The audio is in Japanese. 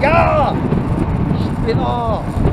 ゴー引っぺの。